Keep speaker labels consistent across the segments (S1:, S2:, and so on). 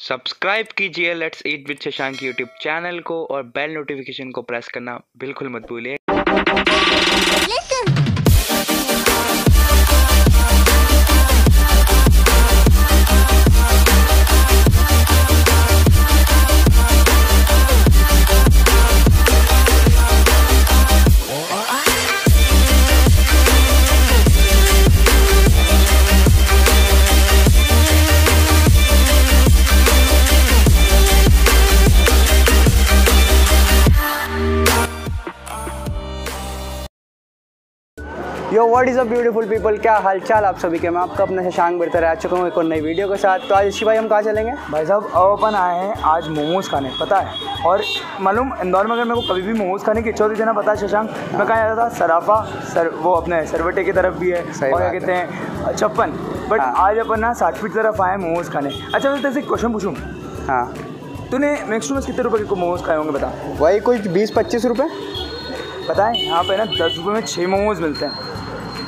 S1: Subscribe कीजिए let's eat with Shashank YouTube channel को और बेल नोटिफिकेशन को प्रेस करना बिल्कुल मत भूलिए।
S2: Yo what is a beautiful people क्या हालचाल आप सभी के? मैं आपका अपना शशांक बिरतर आ चुका हूँ एक और नई वीडियो के साथ। तो आज ऋषि भाई हम कहाँ चलेंगे
S3: भाई साहब अब अपन आए हैं आज मोमोज खाने पता है? और मालूम इंदौर में अगर मेरे को कभी भी मोमोज खाने की इच्छा होती थी ना पता है शशांक? मैं कहाँ जाता था? सराफा सर वो अपने सरवटे की तरफ़ भी है। और क्या कहते हैं छप्पन बट
S2: हाँ।
S3: आज अपन ना साठ फीट तरफ़ आए हैं मोमोज खाने। अच्छा मैं तेरे क्वेश्चन पूछूँ?
S2: हाँ।
S3: तूने मैक्सिमम कितने रुपए के मोमोज खाए होंगे बता?
S2: वही कुछ बीस पच्चीस रुपये
S3: पता है यहाँ पे ना दस रुपये में छः मोमोज मिलते हैं।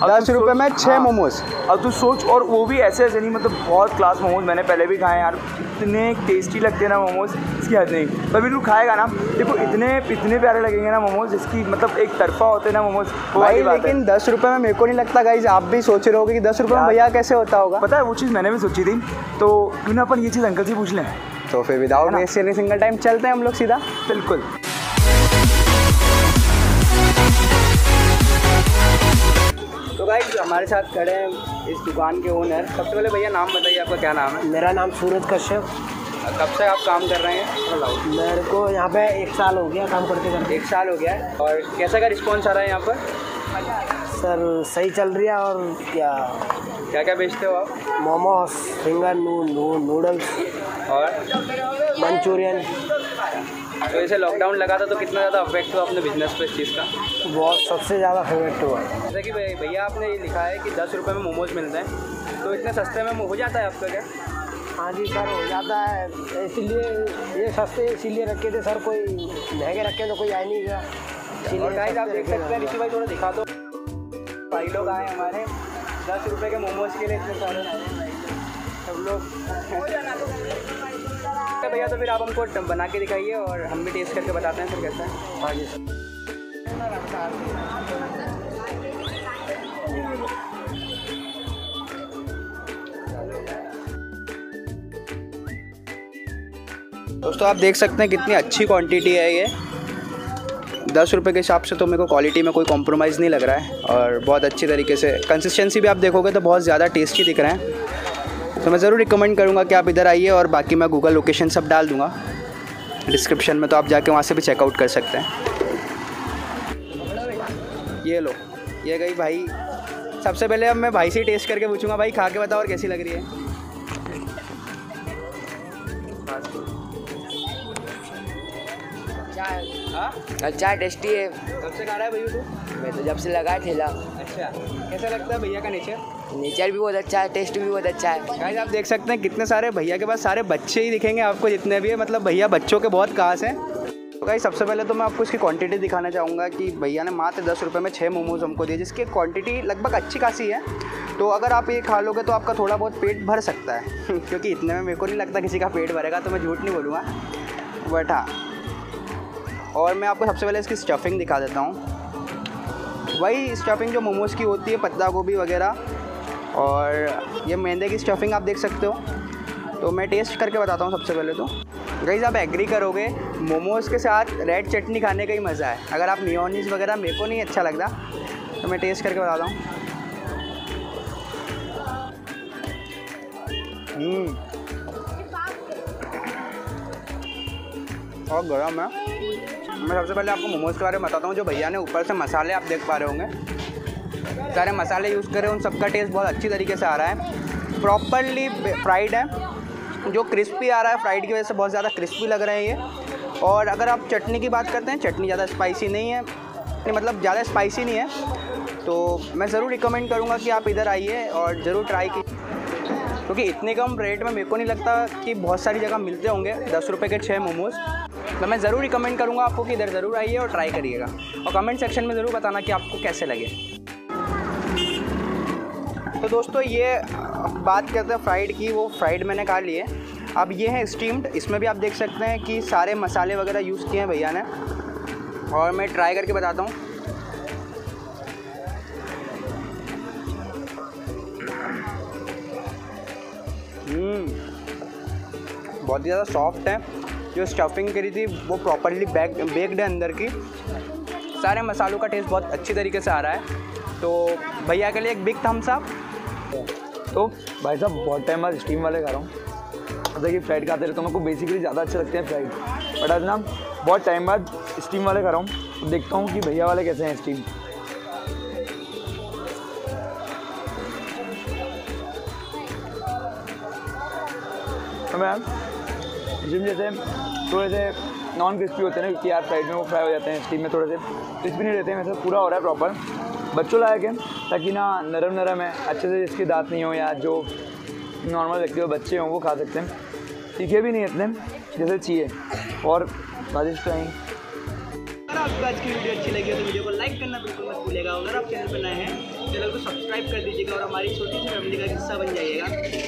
S2: दस रुपये में छः
S3: हाँ।
S2: मोमोज।
S3: अब तू सोच और वो भी ऐसे ऐसे नहीं मतलब बहुत क्लास मोमोज मैंने पहले भी खाए हैं यार। इतने टेस्टी लगते हैं ना मोमोज इसकी हद नहीं। कभी तू खाएगा ना। देखो इतने इतने प्यारे लगेंगे ना मोमोज इसकी मतलब एक तरफा होते हैं ना मोमोज
S2: भाई। लेकिन दस रुपये में मेरे को नहीं लगता गाइज़ आप भी सोच रहे होगे कि दस रुपये में भैया कैसे होता होगा।
S3: पता है वो चीज़ मैंने भी सोची थी। तो क्यों ना अपन ये चीज़ अंकल से पूछ लें।
S2: तो फिर विदाउट सिंगल टाइम चलते हैं हम लोग सीधा।
S3: बिल्कुल।
S2: हमारे साथ खड़े हैं इस दुकान के ओनर सबसे पहले भैया नाम बताइए आपका क्या नाम है?
S4: मेरा नाम सूरज कश्यप।
S2: कब से आप काम कर रहे हैं?
S4: मेरे को यहाँ पे एक साल हो गया काम करते करते।
S2: एक साल हो गया है। और कैसा का रिस्पॉन्स आ रहा है यहाँ पर?
S4: सर सही चल रही है और क्या?
S2: क्या क्या बेचते हो आप?
S4: मोमोज फिंगर नू, नू, नूडल्स।
S2: और?
S4: मंचूरियन।
S2: तो जैसे लॉकडाउन लगा था तो कितना ज़्यादा अफेक्ट हुआ अपने बिज़नेस पे इस चीज़ का?
S4: बहुत सबसे ज़्यादा फेवरेट हुआ।
S2: जैसा कि भैया आपने ये लिखा है कि दस रुपये में मोमोज मिलते हैं तो इतने सस्ते में हो जाता है आपका क्या?
S4: हाँ जी सर हो जाता है। इसीलिए ये सस्ते इसीलिए रखे थे सर कोई महँगे रखे तो कोई आए नहीं गया। इसीलिए
S2: गाइस आप देख सकते हैं। ऋषि भाई थोड़ा दिखा दो। भाई लोग आए हमारे दस रुपये के मोमोज के लिए इतने सारे सब लोग तो भैया तो फिर आप हमको बना के दिखाइए और हम भी टेस्ट करके बताते हैं फिर कैसा है।
S4: हाँ जी सर
S2: दोस्तों आप देख सकते हैं कितनी अच्छी क्वांटिटी है ये। दस रुपये के हिसाब से तो मेरे को क्वालिटी में कोई कॉम्प्रोमाइज़ नहीं लग रहा है और बहुत अच्छी तरीके से कंसिस्टेंसी भी आप देखोगे तो बहुत ज़्यादा टेस्टी दिख रहे हैं। तो मैं ज़रूर रिकमेंड करूँगा कि आप इधर आइए और बाकी मैं गूगल लोकेशन सब डाल दूँगा। डिस्क्रिप्शन में तो आप जाके वहाँ से भी चेकआउट कर सकते हैं। ये लो ये गई भाई। सबसे पहले अब मैं भाई से ही टेस्ट करके पूछूँगा भाई खा के बताओ और कैसी लग रही है? हाँ?
S5: अच्छा टेस्टी है।
S2: कब से खा रहा है भैया तू?
S5: मैं तो जब से लगा ठेला।
S2: अच्छा। कैसा लगता है भैया का नेचर
S5: नेचर भी बहुत अच्छा है टेस्ट भी बहुत अच्छा है।
S2: गाइस आप देख सकते हैं कितने सारे भैया के पास सारे बच्चे ही दिखेंगे आपको जितने भी है मतलब भैया बच्चों के बहुत खास हैं। तो गाइस सबसे पहले तो मैं आपको इसकी क्वांटिटी दिखाना चाहूँगा कि भैया ने मात्र दस रुपये में छः मोमोज हमको दिए जिसकी क्वांटिटी लगभग अच्छी खासी है। तो अगर आप ये खा लोगे तो आपका थोड़ा बहुत पेट भर सकता है क्योंकि इतने में मेरे को नहीं लगता किसी का पेट भरेगा तो मैं झूठ नहीं बोलूँगा। बट हाँ और मैं आपको सबसे पहले इसकी स्टफिंग दिखा देता हूँ। वही स्टफिंग जो मोमोज़ की होती है, पत्ता गोभी वगैरह और ये मैदे की स्टफिंग आप देख सकते हो। तो मैं टेस्ट करके बताता हूँ सबसे पहले तो। गाइज़ आप एग्री करोगे मोमोज़ के साथ रेड चटनी खाने का ही मज़ा है। अगर आप मियोनीस वगैरह मेरे को नहीं अच्छा लगता तो मैं टेस्ट करके बताता हूँ। हम्म। और गर्म है। मैं सबसे पहले आपको मोमोज़ के बारे में बताता हूँ जो भैया ने ऊपर से मसाले आप देख पा रहे होंगे। सारे मसाले यूज़ करे उन सबका टेस्ट बहुत अच्छी तरीके से आ रहा है। प्रॉपरली फ्राइड है जो क्रिस्पी आ रहा है फ्राइड की वजह से बहुत ज़्यादा क्रिस्पी लग रहे हैं ये। और अगर आप चटनी की बात करते हैं चटनी ज़्यादा स्पाइसी नहीं है नहीं, मतलब ज़्यादा स्पाइसी नहीं है तो मैं ज़रूर रिकमेंड करूँगा कि आप इधर आइए और ज़रूर ट्राई की क्योंकि इतने कम रेट में मेरे को नहीं लगता कि बहुत सारी जगह मिलते होंगे दस रुपये के छः मोमोज़। तो मैं ज़रूर रिकमेंड करूँगा आपको कि इधर ज़रूर आइए और ट्राई करिएगा। और कमेंट सेक्शन में ज़रूर बताना कि आपको कैसे लगे। तो दोस्तों ये बात करते हैं फ्राइड की वो फ्राइड मैंने खा ली है। अब ये है स्टीम्ड इसमें भी आप देख सकते हैं कि सारे मसाले वगैरह यूज़ किए हैं भैया ने। और मैं ट्राई करके बताता हूँ। हम्म, बहुत ही ज़्यादा सॉफ्ट है। जो स्टफिंग करी थी, वो प्रॉपरली बैक बेक्ड है अंदर की। सारे मसालों का टेस्ट बहुत अच्छी तरीके से आ रहा है। तो भैया के लिए एक बिग थम्स अप
S3: तो भाई साहब, बहुत टाइम बाद स्टीम वाले खा रहा हूँ। मतलब कि फ्राइड खाते रहे तो मेरे को बेसिकली ज़्यादा अच्छे लगते हैं फ्राइड बट आज ना, बहुत टाइम बाद स्टीम वाले खा रहा हूँ। तो देखता हूँ कि भैया वाले कैसे हैं स्टीम तो मैं जिम जैसे थोड़े से नॉन क्रिस्पी होते हैं ना, क्योंकि यार फ्राइड में वो फ्राई हो जाते हैं स्टीम में थोड़े से क्रिस्पी नहीं रहते हैं वैसे पूरा हो रहा है प्रॉपर बच्चों लायक है, ताकि ना नरम नरम है, अच्छे से जिसके दांत नहीं हो या जो नॉर्मल व्यक्ति हो, बच्चे हों, वो खा सकते हैं। तीखे भी नहीं इतने, जैसे चाहिए। और स्वादिष्ट हैं
S2: अगर आपको आज की वीडियो अच्छी लगी तो वीडियो को लाइक करना बिल्कुल मत भूलेगा अगर आप चैनल पर नए हैं, चैनल को सब्सक्राइब कर दीजिएगा और हमारी छोटी सी फैमिली का हिस्सा बन जाइएगा।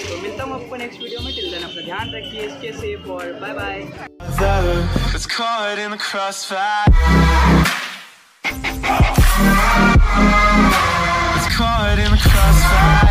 S2: तो मिलता हूँ आपको नेक्स्ट वीडियो में। टिल देन अपना ध्यान रखिए इसके सेफ़ और bye bye
S6: caught in the crossfire.